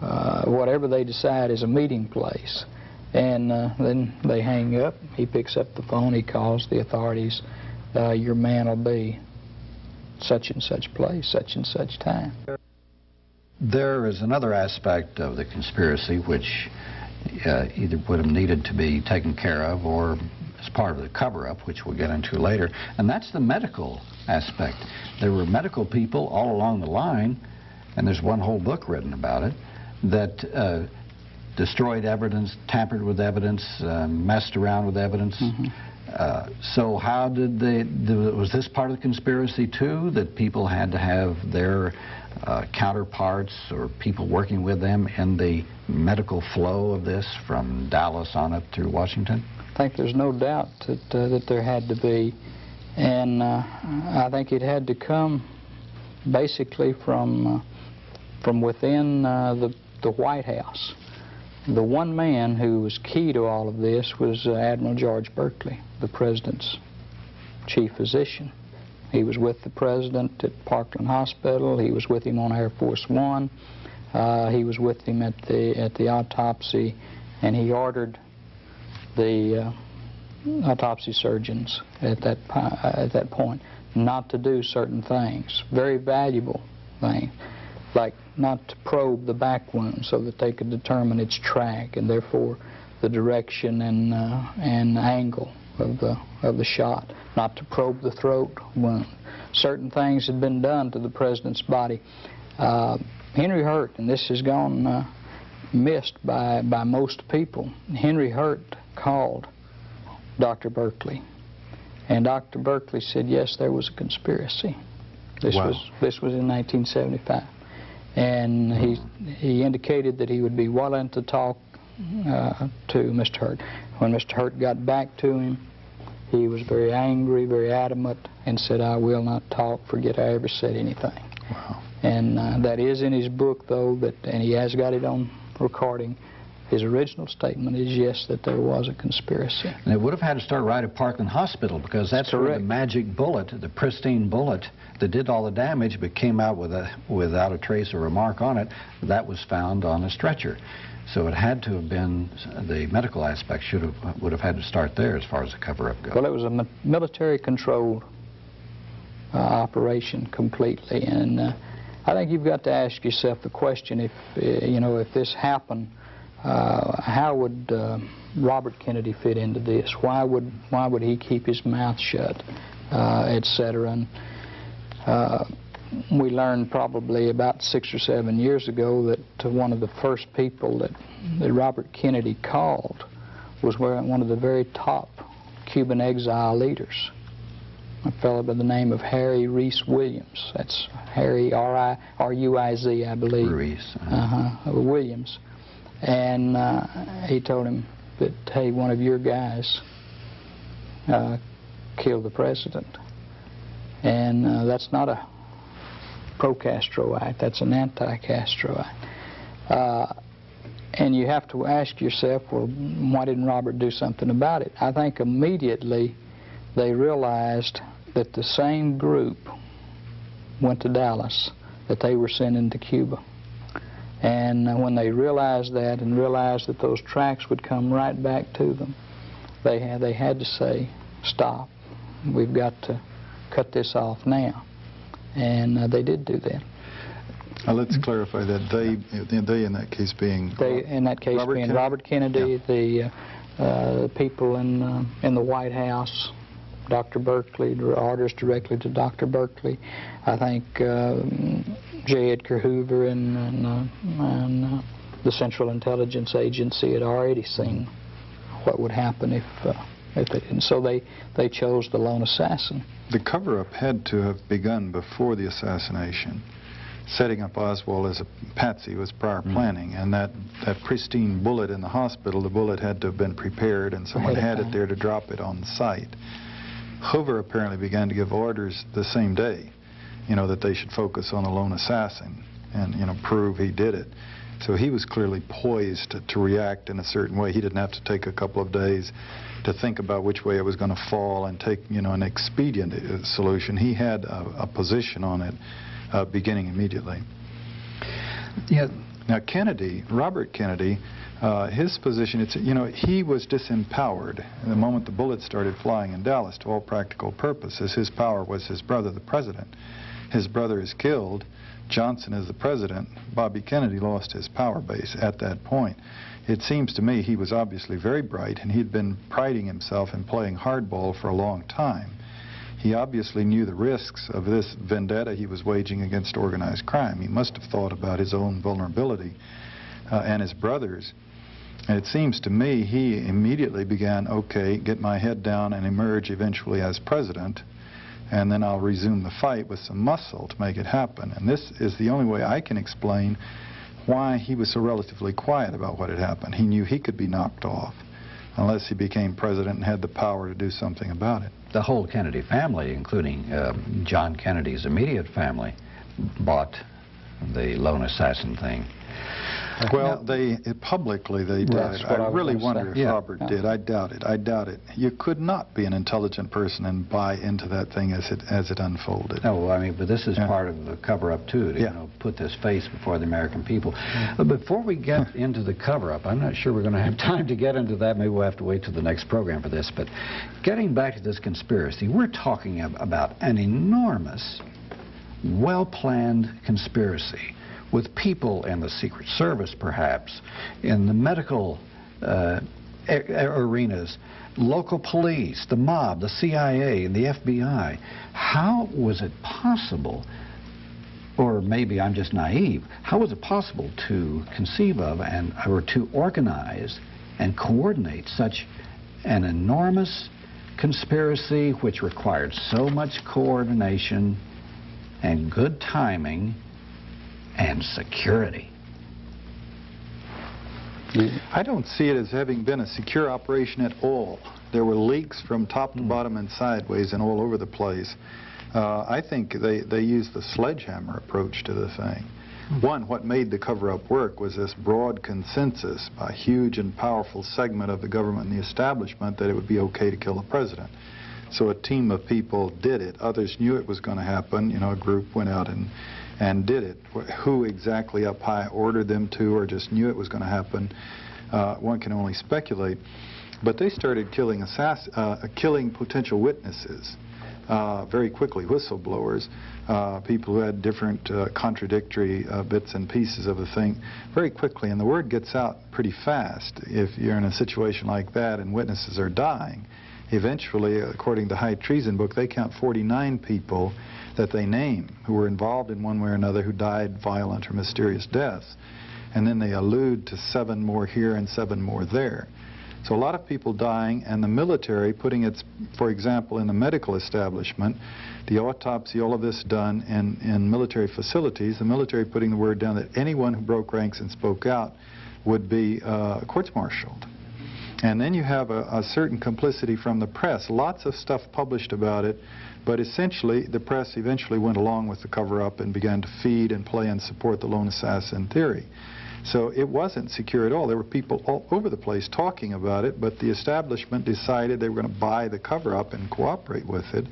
uh, whatever they decide is a meeting place. And uh, then they hang up. He picks up the phone. He calls the authorities. Uh, your man will be such and such place, such and such time. There is another aspect of the conspiracy which uh, either would have needed to be taken care of or as part of the cover-up, which we'll get into later, and that's the medical aspect. There were medical people all along the line, and there's one whole book written about it, that uh, destroyed evidence, tampered with evidence, uh, messed around with evidence. Uh, so how did they, th- was this part of the conspiracy too, that people had to have their uh, counterparts or people working with them in the medical flow of this from Dallas on up through Washington? I think there's no doubt that, uh, that there had to be. And uh, I think it had to come basically from, uh, from within uh, the, the White House. The one man who was key to all of this was uh, Admiral George Burkley, the president's chief physician. He was with the president at Parkland Hospital. He was with him on Air Force One. Uh, he was with him at the at the autopsy, and he ordered the uh, autopsy surgeons at that uh, at that point not to do certain things, very valuable things, like not to probe the back wound so that they could determine its track and therefore the direction and uh, and angle of the of the shot, not to probe the throat wound. Certain things had been done to the president's body. Uh, Henry Hurt, and this has gone uh, missed by by most people. Henry Hurt called Dr. Burkley, and Dr. Burkley said, "Yes, there was a conspiracy." This Wow. was this was in 1975, and he he indicated that he would be willing to talk uh, to Mr. Hurt. When Mr. Hurt got back to him, he was very angry, very adamant, and said, "I will not talk. Forget I ever said anything." Wow. And uh, that is in his book, though, that, and he has got it on recording. His original statement is yes, that there was a conspiracy. And it would have had to start right at Parkland Hospital because that's where the magic bullet, the pristine bullet that did all the damage but came out with a, without a trace or remark on it, that was found on a stretcher. So it had to have been, the medical aspect should have, would have had to start there as far as the cover-up goes. Well, it was a military-controlled uh, operation completely, and uh, I think you've got to ask yourself the question: if uh, you know, if this happened, uh, how would uh, Robert Kennedy fit into this? Why would why would he keep his mouth shut, uh, et cetera? And we learned probably about six or seven years ago that uh, one of the first people that, that Robert Kennedy called was one of the very top Cuban exile leaders, a fellow by the name of Harry Ruiz Williams. That's Harry R-I, R-U-I-Z, I believe. Ruiz. uh, Uh-huh, Williams. And uh, he told him that, hey, one of your guys uh, killed the president. And uh, that's not a pro-Castro act, that's an anti-Castroite. Uh, and you have to ask yourself, well, why didn't Robert do something about it? I think immediately they realized that the same group went to Dallas that they were sending to Cuba. And uh, when they realized that and realized that those tracks would come right back to them, they had, they had to say, stop. We've got to cut this off now. And uh, they did do that. Now, let's clarify that they, they in that case being... They, in that case, Robert being Kennedy? Robert Kennedy, the uh, uh, people in uh, in the White House, Dr. Burkley, orders directly to Dr. Burkley. I think uh, J. Edgar Hoover and, and, uh, and uh, the Central Intelligence Agency had already seen what would happen if uh, and so they they chose the lone assassin. The cover-up had to have begun before the assassination. Setting up Oswald as a patsy was prior mm-hmm. planning, and that, that pristine bullet in the hospital, the bullet had to have been prepared, and someone had it there to drop it on site. Hoover apparently began to give orders the same day, you know, that they should focus on the lone assassin and, you know, prove he did it. So he was clearly poised to, to react in a certain way. He didn't have to take a couple of days to think about which way it was going to fall and take, you know, an expedient uh, solution. He had a, a position on it uh, beginning immediately. Yeah, Now Kennedy, Robert Kennedy, uh, his position, it's, you know, he was disempowered the moment the bullets started flying in Dallas to all practical purposes. His power was his brother, the president. His brother is killed. Johnson as the president. Bobby Kennedy lost his power base at that point. It seems to me he was obviously very bright, and he'd been priding himself in playing hardball for a long time. He obviously knew the risks of this vendetta he was waging against organized crime. He must have thought about his own vulnerability uh, and his brother's. And it seems to me he immediately began, okay, get my head down and emerge eventually as president, and then I'll resume the fight with some muscle to make it happen. And this is the only way I can explain why he was so relatively quiet about what had happened. He knew he could be knocked off unless he became president and had the power to do something about it. The whole Kennedy family, including um, John Kennedy's immediate family, bought the lone assassin thing. Well, they publicly they did. That's. I I really wonder if Yeah. Robert Yeah. did. I doubt it. I doubt it. You could not be an intelligent person and buy into that thing as it as it unfolded. Oh, no, I mean, but this is Yeah. part of the cover-up too, to you know, put this face before the American people. Mm. But before we get into the cover-up, I'm not sure we're going to have time to get into that. Maybe we'll have to wait till the next program for this. But getting back to this conspiracy, we're talking ab- about an enormous, well-planned conspiracy with people in the Secret Service, perhaps, in the medical uh, arenas, local police, the mob, the CIA, and the FBI. How was it possible, or maybe I'm just naive, how was it possible to conceive of and or to organize and coordinate such an enormous conspiracy which required so much coordination and good timing and security? I don't see it as having been a secure operation at all. There were leaks from top to bottom and sideways and all over the place. Uh, I think they, they used the sledgehammer approach to the thing. One, what made the cover-up work was this broad consensus by a huge and powerful segment of the government and the establishment that it would be okay to kill the president. So a team of people did it. Others knew it was going to happen. You know, a group went out and, and did it. Who exactly up high ordered them to or just knew it was going to happen, uh, one can only speculate. But they started killing, assass- uh, killing potential witnesses uh, very quickly, whistleblowers, uh, people who had different uh, contradictory uh, bits and pieces of the thing very quickly. And the word gets out pretty fast if you're in a situation like that and witnesses are dying. Eventually, according to High Treason Book, they count 49 people that they name who were involved in one way or another who died violent or mysterious deaths. And then they allude to seven more here and seven more there. So a lot of people dying, and the military putting its, for example, in the medical establishment, the autopsy, all of this done in, in military facilities, the military putting the word down that anyone who broke ranks and spoke out would be uh, courts-martialed. And then you have a, a certain complicity from the press. Lots of stuff published about it, but essentially the press eventually went along with the cover-up and began to feed and play and support the lone assassin theory. So it wasn't secure at all. There were people all over the place talking about it, but the establishment decided they were going to buy the cover-up and cooperate with it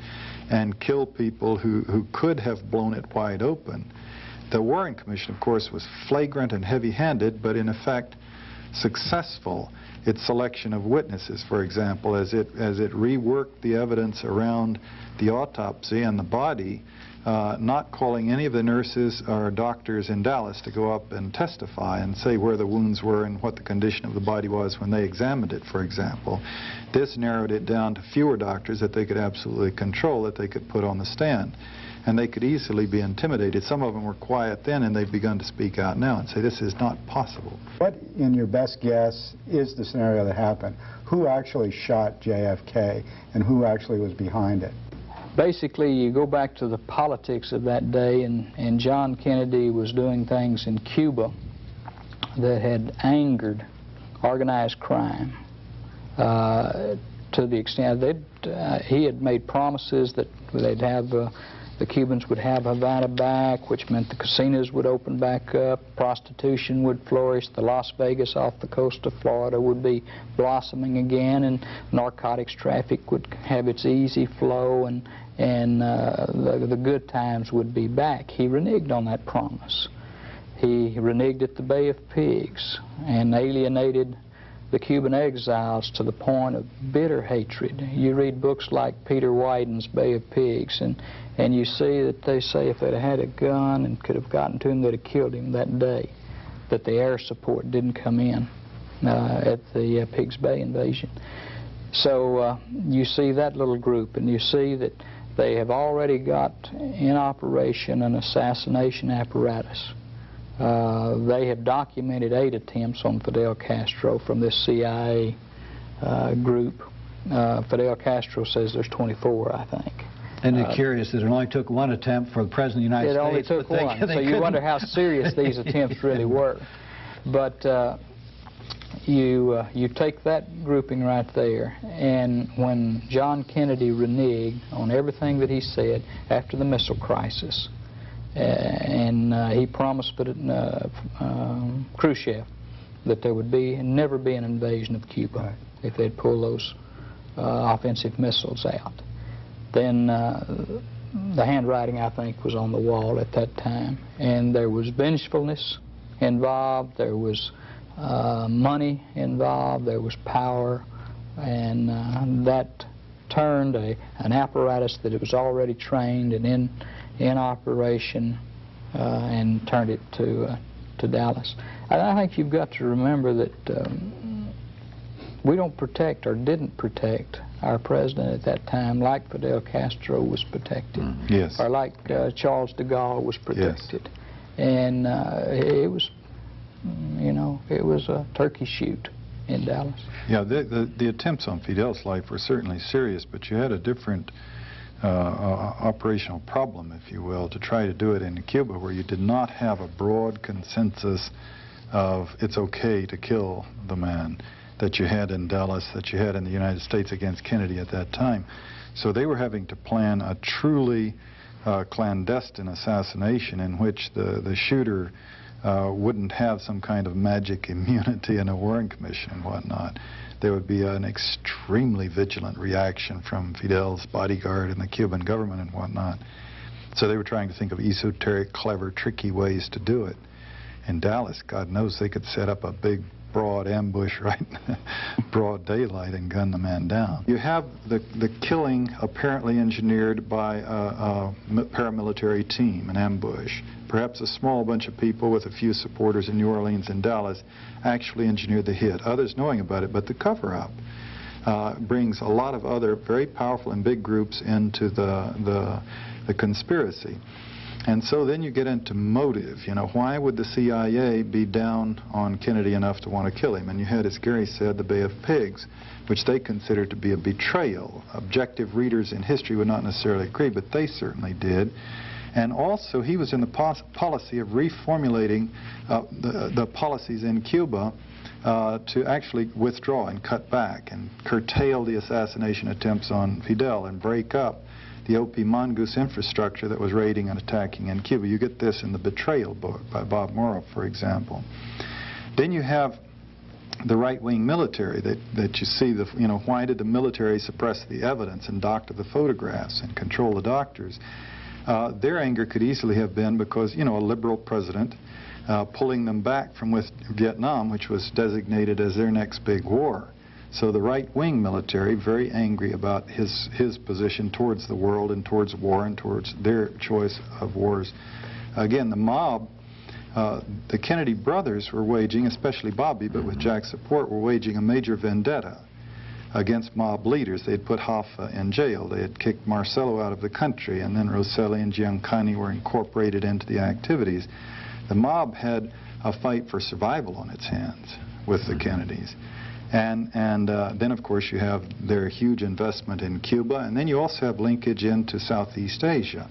and kill people who, who could have blown it wide open. The Warren Commission, of course, was flagrant and heavy-handed, but in effect successful. Its selection of witnesses, for example, as it, as it reworked the evidence around the autopsy and the body, uh, not calling any of the nurses or doctors in Dallas to go up and testify and say where the wounds were and what the condition of the body was when they examined it, for example. This narrowed it down to fewer doctors that they could absolutely control, that they could put on the stand. And they could easily be intimidated. Some of them were quiet then, and they've begun to speak out now and say, this is not possible. What, in your best guess, is the scenario that happened? Who actually shot JFK, and who actually was behind it? Basically, you go back to the politics of that day, and, and John Kennedy was doing things in Cuba that had angered organized crime uh, to the extent that uh, he had made promises that they'd have uh, the Cubans would have Havana back, which meant the casinos would open back up, prostitution would flourish, the Las Vegas off the coast of Florida would be blossoming again, and narcotics traffic would have its easy flow, and and uh, the, the good times would be back. He reneged on that promise. He reneged at the Bay of Pigs and alienated the Cuban exiles to the point of bitter hatred. You read books like Peter Wyden's Bay of Pigs, and, and you see that they say if they'd had a gun and could have gotten to him, they'd have killed him that day, that the air support didn't come in uh, at the uh, Pigs Bay invasion. So uh, you see that little group, and you see that they have already got in operation an assassination apparatus. Uh, they have documented eight attempts on Fidel Castro from this CIA uh, group. Uh, Fidel Castro says there's 24, I think. And it's curious that it only took one attempt for the President of the United States. It only took they- one, they so you wonder how serious these attempts really were. But uh, you uh, you take that grouping right there, and when John Kennedy reneged on everything that he said after the missile crisis, uh, and uh, he promised but, uh, um, Khrushchev that there would be never be an invasion of Cuba if they'd pull those uh, offensive missiles out. Then uh, the handwriting, I think, was on the wall at that time, and there was vengefulness involved. There was uh, money involved. There was power, and uh, that turned a, an apparatus that it was already trained and in in operation, uh, and turned it to uh, to Dallas. And I think you've got to remember that. Um, we don't protect or didn't protect our president at that time like Fidel Castro was protected Yes. or like uh, Charles de Gaulle was protected. Yes. And uh, it was, mm, you know, it was a turkey shoot in Dallas. Yeah, the, the, the attempts on Fidel's life were certainly serious, but you had a different uh, uh, operational problem, if you will, to try to do it in Cuba, where you did not have a broad consensus of it's okay to kill the man that you had in Dallas, that you had in the United States against Kennedy at that time. So they were having to plan a truly uh, clandestine assassination in which the, the shooter uh, wouldn't have some kind of magic immunity in a Warren Commission and whatnot. There would be an extremely vigilant reaction from Fidel's bodyguard and the Cuban government and whatnot. So they were trying to think of esoteric, clever, tricky ways to do it. In Dallas, God knows they could set up a big broad ambush right broad daylight and gun the man down. You have the, the killing apparently engineered by a, a paramilitary team, an ambush. Perhaps a small bunch of people with a few supporters in New Orleans and Dallas actually engineered the hit, others knowing about it, but the cover-up uh, brings a lot of other very powerful and big groups into the, the, the conspiracy. And so then you get into motive. You know, why would the CIA be down on Kennedy enough to want to kill him? And you had, as Gary said, the Bay of Pigs, which they considered to be a betrayal. Objective readers in history would not necessarily agree, but they certainly did. And also, he was in the policy of reformulating uh, the, the policies in Cuba uh, to actually withdraw and cut back and curtail the assassination attempts on Fidel and break up the OP Mongoose infrastructure that was raiding and attacking in Cuba. You get this in the Betrayal book by Bob Morrow, for example. Then you have the right-wing military that, that you see, the, you know, why did the military suppress the evidence and doctor the photographs and control the doctors? Uh, their anger could easily have been because, you know, a liberal president uh, pulling them back from with Vietnam, which was designated as their next big war. So the right-wing military, very angry about his, his position towards the world and towards war and towards their choice of wars. Again, the mob, uh, the Kennedy brothers were waging, especially Bobby, but with Jack's support, were waging a major vendetta against mob leaders. They had put Hoffa in jail. They had kicked Marcello out of the country, and then Rosselli and Giancana were incorporated into the activities. The mob had a fight for survival on its hands with the Kennedys. And, and uh, then, of course, you have their huge investment in Cuba, and then you also have linkage into Southeast Asia.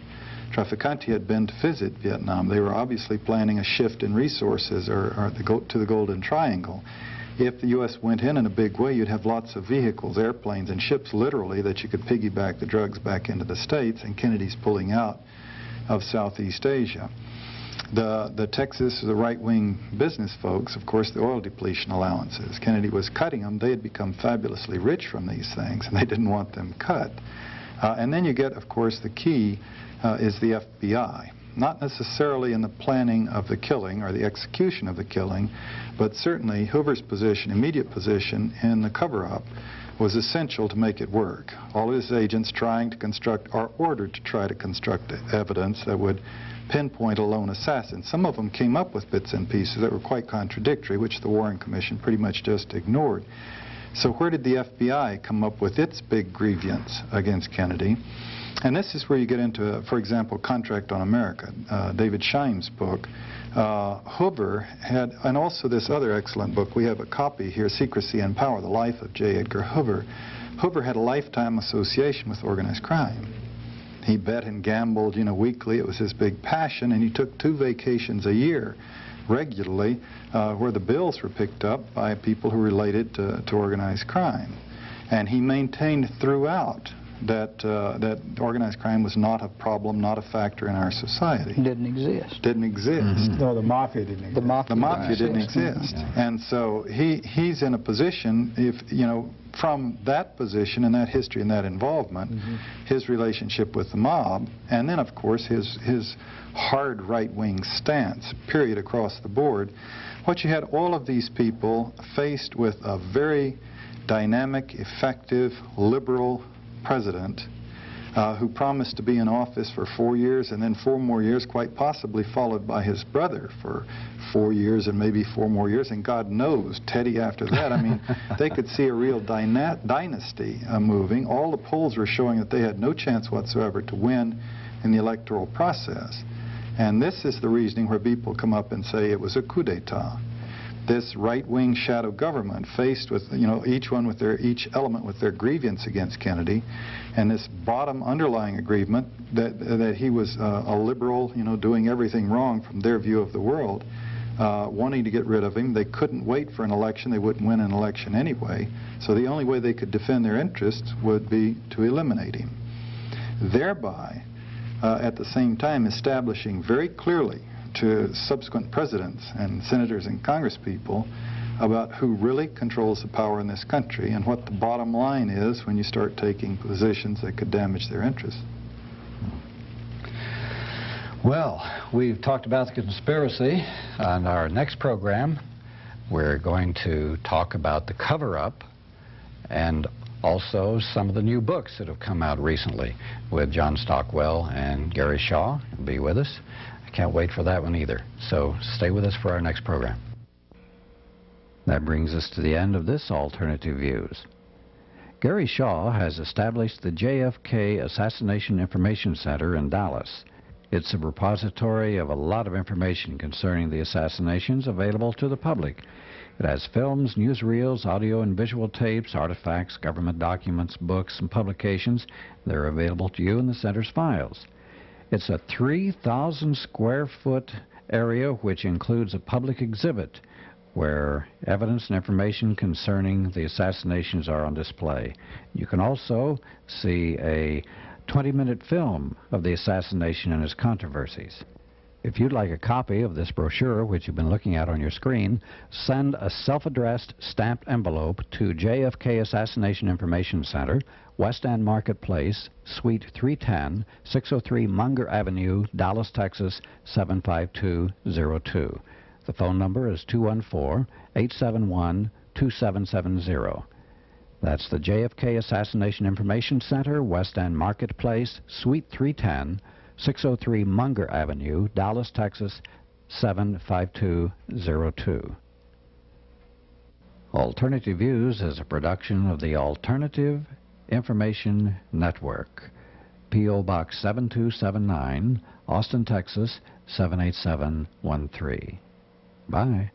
Trafficante had been to visit Vietnam. They were obviously planning a shift in resources or, or the go to the Golden Triangle. If the U.S. went in in a big way, you'd have lots of vehicles, airplanes, and ships, literally, that you could piggyback the drugs back into the States, and Kennedy's pulling out of Southeast Asia. The, the Texas, the right-wing business folks, of course, the oil depletion allowances. Kennedy was cutting them. They had become fabulously rich from these things, and they didn't want them cut. Uh, and then you get, of course, the key uh, is the FBI. not necessarily in the planning of the killing or the execution of the killing, but certainly Hoover's position, immediate position in the cover-up was essential to make it work. All his agents trying to construct, or ordered to try to construct evidence that would pinpoint a lone assassin. Some of them came up with bits and pieces that were quite contradictory, which the Warren Commission pretty much just ignored. So where did the FBI come up with its big grievance against Kennedy? And this is where you get into, for example, Contract on America, uh, David Scheim's book. Uh, Hoover had, and also this other excellent book, we have a copy here, Secrecy and Power, The Life of J. Edgar Hoover. Hoover had a lifetime association with organized crime. He bet and gambled, you know, weekly. It was his big passion, and he took two vacations a year regularly uh, where the bills were picked up by people who related to, to organized crime. And he maintained throughout that uh, that organized crime was not a problem, not a factor in our society. Didn't exist. Didn't exist. Mm -hmm. No, the mafia didn't exist. The mafia, the mafia didn't exist. Yeah. And so he he's in a position, if you know, from that position and that history and that involvement, mm -hmm. his relationship with the mob, and then of course his his hard right-wing stance, period, across the board. What you had all of these people faced with a very dynamic, effective, liberal president uh, who promised to be in office for four years and then four more years, quite possibly followed by his brother for four years and maybe four more years, and God knows, Teddy after that. I mean, they could see a real dyna dynasty uh, moving. All the polls were showing that they had no chance whatsoever to win in the electoral process. And this is the reasoning where people come up and say it was a coup d'etat this right-wing shadow government faced with, you know, each one with their, each element with their grievance against Kennedy, and this bottom underlying agreement that, that he was uh, a liberal, you know, doing everything wrong from their view of the world, uh, wanting to get rid of him. They couldn't wait for an election. They wouldn't win an election anyway. So the only way they could defend their interests would be to eliminate him. Thereby, uh, at the same time, establishing very clearly to subsequent presidents and senators and congresspeople about who really controls the power in this country and what the bottom line is when you start taking positions that could damage their interests. Well, we've talked about the conspiracy. On our next program, we're going to talk about the cover-up and also some of the new books that have come out recently with John Stockwell and Gary Shaw. will Be with us. Can't wait for that one either. So stay with us for our next program. That brings us to the end of this Alternative Views. Gary Shaw has established the JFK Assassination Information Center in Dallas. It's a repository of a lot of information concerning the assassinations available to the public. It has films, newsreels, audio and visual tapes, artifacts, government documents, books, and publications. They're available to you in the center's files. It's a 3,000 square foot area which includes a public exhibit where evidence and information concerning the assassinations are on display. You can also see a 20-minute film of the assassination and its controversies. If you'd like a copy of this brochure, which you've been looking at on your screen, send a self-addressed stamped envelope to JFK Assassination Information Center, West End Marketplace, Suite 310, 603 Munger Avenue, Dallas, Texas 75202. The phone number is 214-871-2770. That's the JFK Assassination Information Center, West End Marketplace, Suite 310, 603 Munger Avenue, Dallas, Texas 75202. Alternative Views is a production of the Alternative Information Network. P.O. Box 7279, Austin, Texas 78713. Bye.